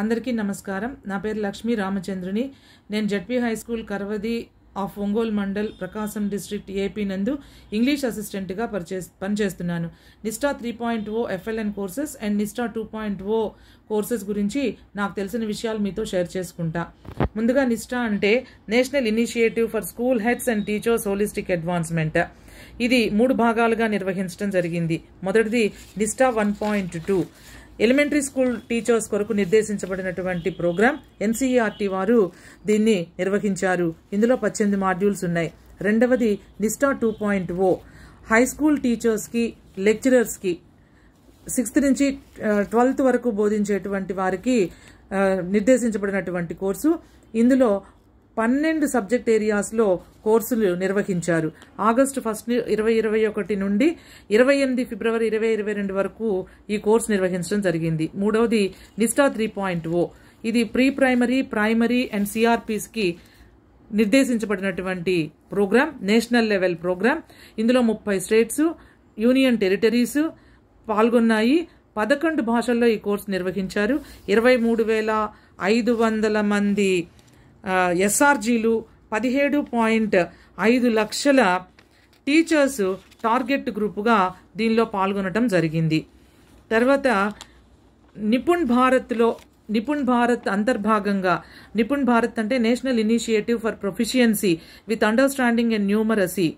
అందరికీ నమస్కారం. నా పేరు లక్ష్మీ రామచంద్రుని. నేను ZP high school Karavadi of Ongole mandal Prakasam district AP నందు ఇంగ్లీష్ అసిస్టెంట్గా పనిచే పనిచేస్తున్నాను. NISHTHA three point O FLN courses and NISHTHA two point O courses గురించి నాకు తెలిసిన విషయాలు మీతో షేర్ చేసుకుంటా. ముందుగా నిస్టా అంటే national initiative for school heads and teachers holistic advancement. ఇది మూడు భాగాలుగా నిర్వహించడం జరిగింది. మొదటిది NISHTHA one point two. Elementary school teachers కొరకు నిర్దేశించబడినటువంటి ప్రోగ్రాం ఎన్సీఈఆర్టీ వారు దీన్ని నిర్వహించారు. ఇందులో పద్దెనిమిది మాడ్యూల్స్ ఉన్నాయి. రెండవది NISHTHA two point O. High school టీచర్స్కి లెక్చరర్స్కి సిక్స్త్ నుంచి ట్వెల్త్ వరకు బోధించేటువంటి వారికి నిర్దేశించబడినటువంటి కోర్సు. ఇందులో పన్నెండు సబ్జెక్ట్ ఏరియాస్లో కోర్సులు నిర్వహించారు. ఆగస్టు ఫస్ట్ ఇరవై ఇరవై ఒకటి నుండి ఇరవై ఎనిమిది ఫిబ్రవరి ఇరవై ఇరవై రెండు వరకు ఈ కోర్సు నిర్వహించడం జరిగింది. మూడవది నిస్టా త్రీ పాయింట్ ఓ. ఇది ప్రీ ప్రైమరీ ప్రైమరీ అండ్ సిఆర్పిస్కి నిర్దేశించబడినటువంటి ప్రోగ్రాం నేషనల్ లెవెల్ ప్రోగ్రామ్ ఇందులో ముప్పై స్టేట్స్ యూనియన్ టెరిటరీస్ పాల్గొన్నాయి. పదకొండు భాషల్లో ఈ కోర్సు నిర్వహించారు. ఇరవై మూడు వేల ఐదు వందల మంది ఎస్ఆర్జీలు పదిహేడు పాయింట్ ఐదు లక్షల టీచర్స్ టార్గెట్ గ్రూపుగా దీనిలో పాల్గొనడం జరిగింది. తర్వాత నిపుణ్ భారత్లో నిపుణ్ భారత్ అంతర్భాగంగా నిపుణ్ భారత్ అంటే national initiative for proficiency with understanding and numeracy.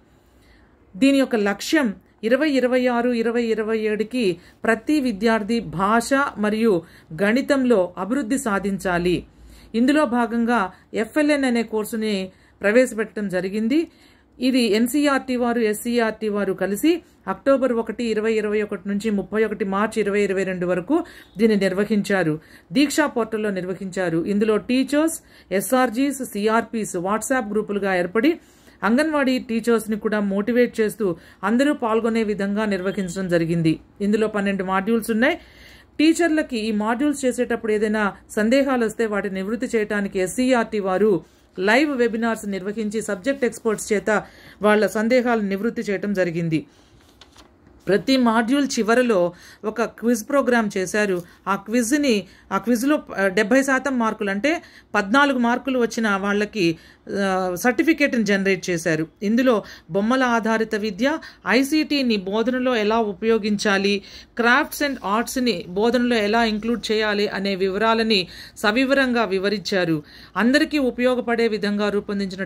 దీని యొక్క లక్ష్యం ఇరవై ఇరవై ఆరు ఇరవై ఇరవై ఏడుకి ప్రతి విద్యార్థి భాష మరియు గణితంలో అభివృద్ధి సాధించాలి. ఇందులో భాగంగా ఎఫ్ఎల్ఎన్ అనే కోర్సుని ప్రవేశపెట్టడం జరిగింది. ఇది ఎన్సీఆర్టీ వారు ఎస్సీఆర్టీ వారు కలిసి అక్టోబర్ ఒకటి ఇరవై ఇరవై ఒకటి నుంచి ముప్పై ఒకటి మార్చి ఇరవై ఇరవై రెండు వరకు దీన్ని నిర్వహించారు. దీక్షా పోర్టల్లో నిర్వహించారు. ఇందులో టీచర్స్ ఎస్ఆర్జీస్ సిఆర్పీస్ వాట్సాప్ గ్రూపులుగా ఏర్పడి అంగన్వాడీ టీచర్స్ని కూడా మోటివేట్ చేస్తూ అందరూ పాల్గొనే విధంగా నిర్వహించడం జరిగింది. ఇందులో పన్నెండు మాడ్యూల్స్ ఉన్నాయి. టీచర్లకి ఈ మాడ్యూల్స్ చేసేటప్పుడు ఏదైనా సందేహాలు వస్తే వాటిని నివృత్తి చేయడానికి ఎస్సీఆర్టీ వారు లైవ్ వెబినార్స్ నిర్వహించి సబ్జెక్ట్ ఎక్స్పర్ట్స్ చేత వాళ్ళ సందేహాలను నివృత్తి చేయడం జరిగింది. ప్రతి మాడ్యూల్ చివరలో ఒక క్విజ్ ప్రోగ్రామ్ చేశారు. ఆ క్విజ్ని ఆ క్విజ్లో డెబ్బై శాతం మార్కులు అంటే పద్నాలుగు మార్కులు వచ్చిన వాళ్ళకి సర్టిఫికేట్ని జనరేట్ చేశారు. ఇందులో బొమ్మల ఆధారిత విద్య ఐసీటీని బోధనలో ఎలా ఉపయోగించాలి క్రాఫ్ట్స్ అండ్ ఆర్ట్స్ని బోధనలో ఎలా ఇంక్లూడ్ చేయాలి అనే వివరాలని సవివరంగా వివరించారు. అందరికీ ఉపయోగపడే విధంగా రూపొందించిన